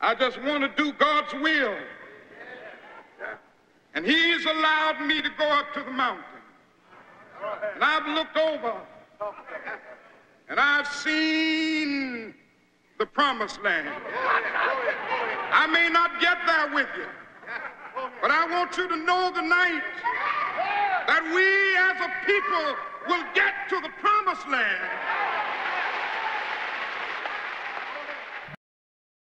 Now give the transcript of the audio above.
I just want to do God's will. And He's allowed me to go up to the mountain. And I've looked over and I've seen the promised land. I may not get there with you, but I want you to know tonight that we as a people will get to the promised land